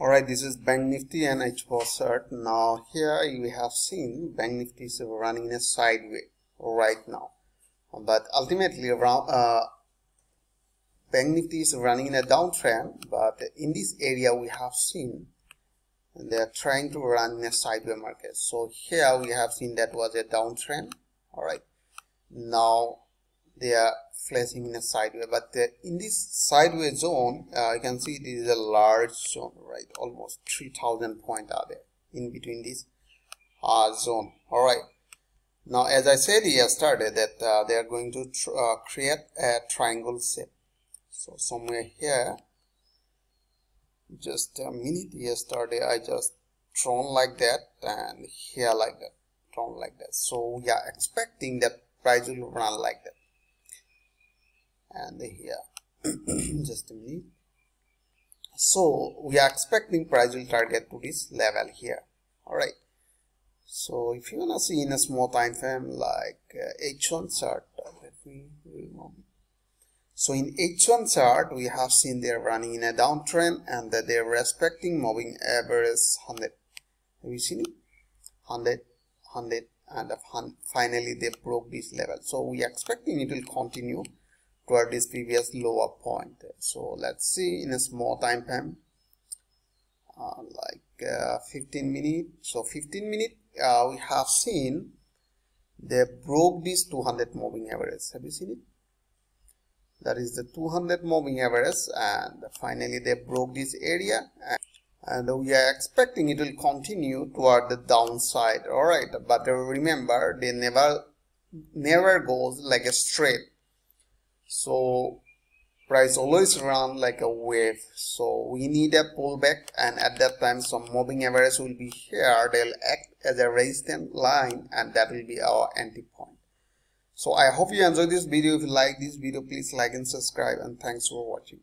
Alright, this is Bank Nifty and HBOSert. Now here we have seen Bank Nifty is running in a sideway right now. But ultimately around uh, Bank Nifty is running in a downtrend, but in this area we have seen they are trying to run in a sideway market. So here we have seen that was a downtrend. Alright. Now they are flashing in a sideway but in this sideway zone uh, you can see this is a large zone right? Almost 3000 point are there in between this uh, zone. All right. Now as i said yesterday that uh, they are going to uh, create a triangle shape. So somewhere here just a minute yesterday i just drawn like that and here like that drawn like that. So we are expecting that price will run like that and here just a minute. So we are expecting price will target to this level here. All right so if you wanna see in a small time frame like uh, h1 chart let me remove. So in h1 chart we have seen they're running in a downtrend and that they're respecting moving average 100 have you seen it? 100 100 and finally they broke this level. So we are expecting it will continue toward this previous lower point. So let's see in a small time frame uh, like uh, 15 minutes so 15 minutes uh, we have seen they broke this 200 moving average. Have you seen it? That is the 200 moving average and finally they broke this area and we are expecting it will continue toward the downside. All right but remember they never never goes like a straight so price always run like a wave. So we need a pullback and at that time some moving average will be here. They'll act as a resistance line and that will be our entry point. So i hope you enjoyed this video. If you like this video please like and subscribe and thanks for watching